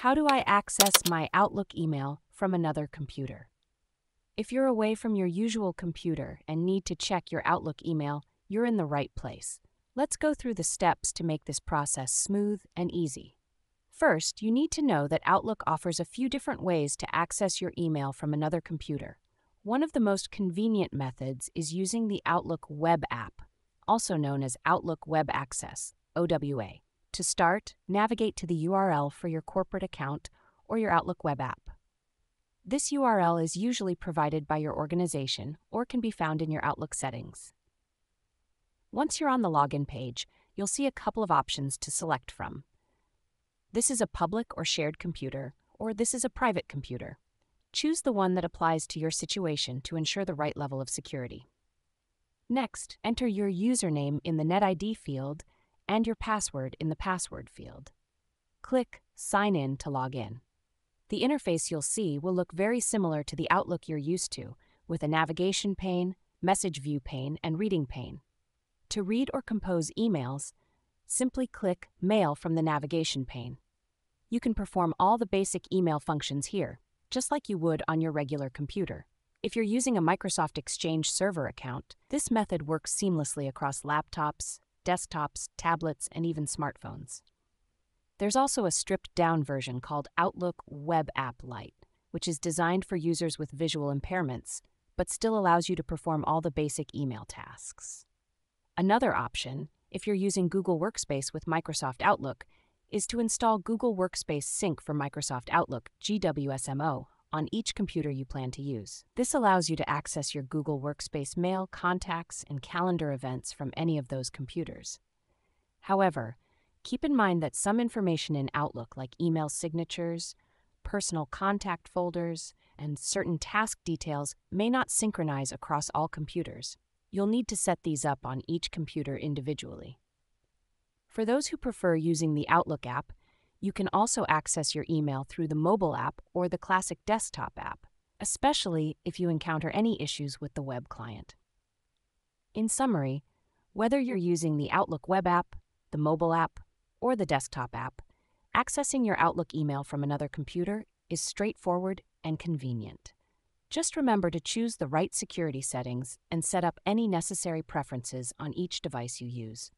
How do I access my Outlook email from another computer? If you're away from your usual computer and need to check your Outlook email, you're in the right place. Let's go through the steps to make this process smooth and easy. First, you need to know that Outlook offers a few different ways to access your email from another computer. One of the most convenient methods is using the Outlook web app, also known as Outlook Web Access, OWA. To start, navigate to the URL for your corporate account or your Outlook web app. This URL is usually provided by your organization or can be found in your Outlook settings. Once you're on the login page, you'll see a couple of options to select from. This is a public or shared computer, or this is a private computer. Choose the one that applies to your situation to ensure the right level of security. Next, enter your username in the NetID field and your password in the password field. Click Sign in to log in. The interface you'll see will look very similar to the Outlook you're used to, with a navigation pane, message view pane, and reading pane. To read or compose emails, simply click Mail from the navigation pane. You can perform all the basic email functions here, just like you would on your regular computer. If you're using a Microsoft Exchange server account, this method works seamlessly across laptops, desktops, tablets, and even smartphones. There's also a stripped down version called Outlook Web App Lite, which is designed for users with visual impairments, but still allows you to perform all the basic email tasks. Another option, if you're using Google Workspace with Microsoft Outlook, is to install Google Workspace Sync for Microsoft Outlook, GWSMO, on each computer you plan to use. This allows you to access your Google Workspace mail, contacts, and calendar events from any of those computers. However, keep in mind that some information in Outlook, like email signatures, personal contact folders, and certain task details, may not synchronize across all computers. You'll need to set these up on each computer individually. For those who prefer using the Outlook app, you can also access your email through the mobile app or the classic desktop app, especially if you encounter any issues with the web client. In summary, whether you're using the Outlook web app, the mobile app, or the desktop app, accessing your Outlook email from another computer is straightforward and convenient. Just remember to choose the right security settings and set up any necessary preferences on each device you use.